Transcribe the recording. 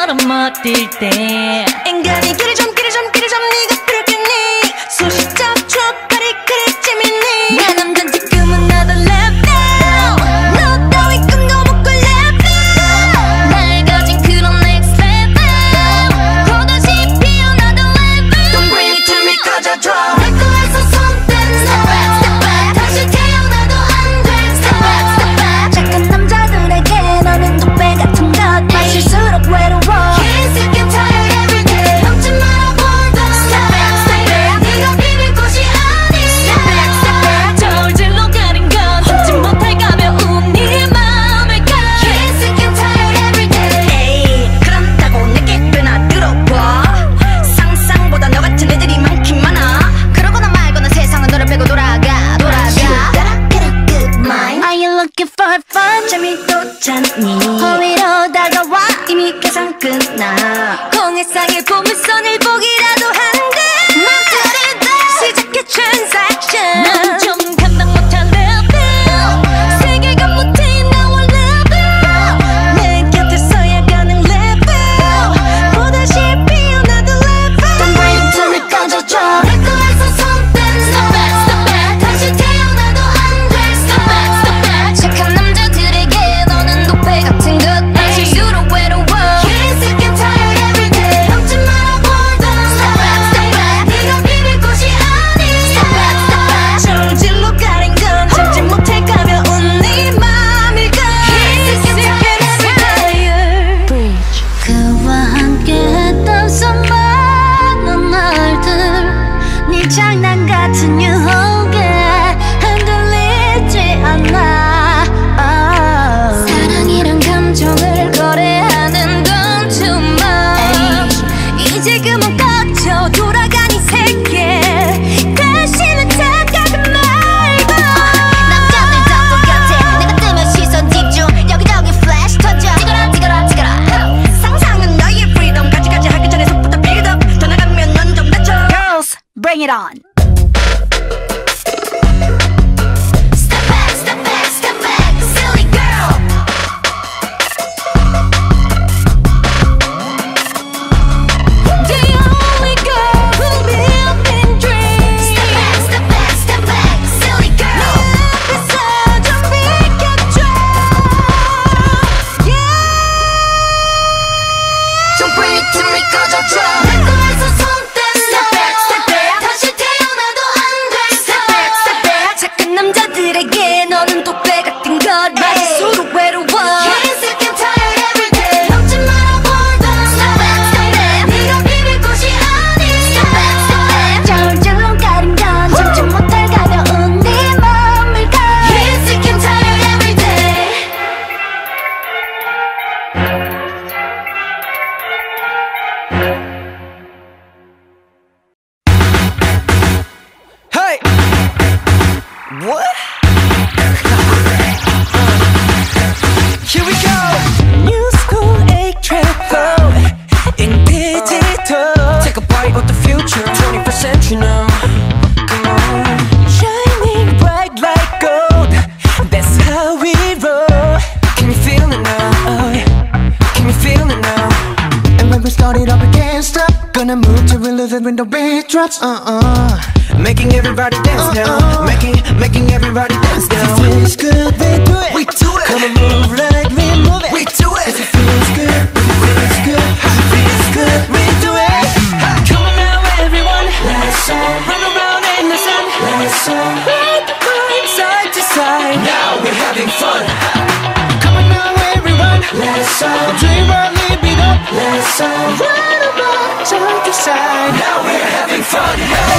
바람 맞을 때. 인간이 길을 좀 send me bring it on. What? Here we go! New school 8-track flow In digital Take a bite of the future. 21st century now. Come on. Shining bright like gold. That's how we roll. Can you feel it now? Can you feel it now? And when we start it up we can't stop Gonna move to rhythm when the beat drops Uh-uh making everybody dance now. Making, making everybody dance now. If it feels good, they do it. We do it. Come and move like me, move it. We do it. If it feels good, feels good, feels good, we do it. Come on now, everyone. Let's all run around in the sun. Let's all let side to side. Now we're having fun. Come on now, everyone. Let's all dream on, live it. Let's all run around side to side. Now we're having fun.